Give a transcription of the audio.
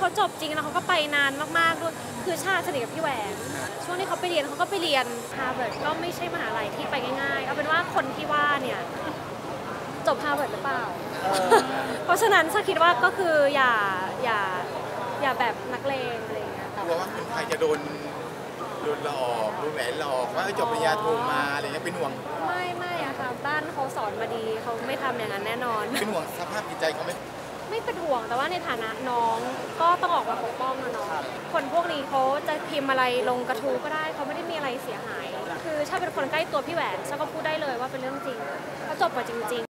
เขาจบจริงแล้วเขาก็ไปนานมากๆด้วยคือชาติสนิทกับพี่แหวนช่วงที่เขาไปเรียนเขาก็ไปเรียนฮาร์วาร์ดก็ไม่ใช่มหาลัยที่ไปง่ายๆเอาเป็นว่าคนที่ว่าเนี่ยจบฮาร์วาร์ดหรือเปล่า เพราะฉะนั้นชาคิดว่าก็คืออย่าอย่าอย่าแบบนักเลงอะไรอย่างเงี้ยกลัวว่าคนไทยจะโดนโดนหลอกโดนแหวนหลอกว่าเอ้ยจบปริญญาโทมาอะไรเงี้ยเป็นห่วงไม่ไม่อะค่ะบ้านเขาสอนมาดีเขาไม่ทำอย่างนั้นแน่นอนเป็นห่วงสภาพจิตใจเขาไหม ไม่เป็นห่วงแต่ว่าในฐานะน้องก็ต้องออกมาปกป้องนะเนาะคนพวกนี้เขาจะพิมพ์อะไรลงกระทู้ก็ได้เขาไม่ได้มีอะไรเสียหาย คือถ้าเป็นคนใกล้ตัวพี่แหวนฉันก็พูดได้เลยว่าเป็นเรื่องจริงเขาจบมาจริง ๆ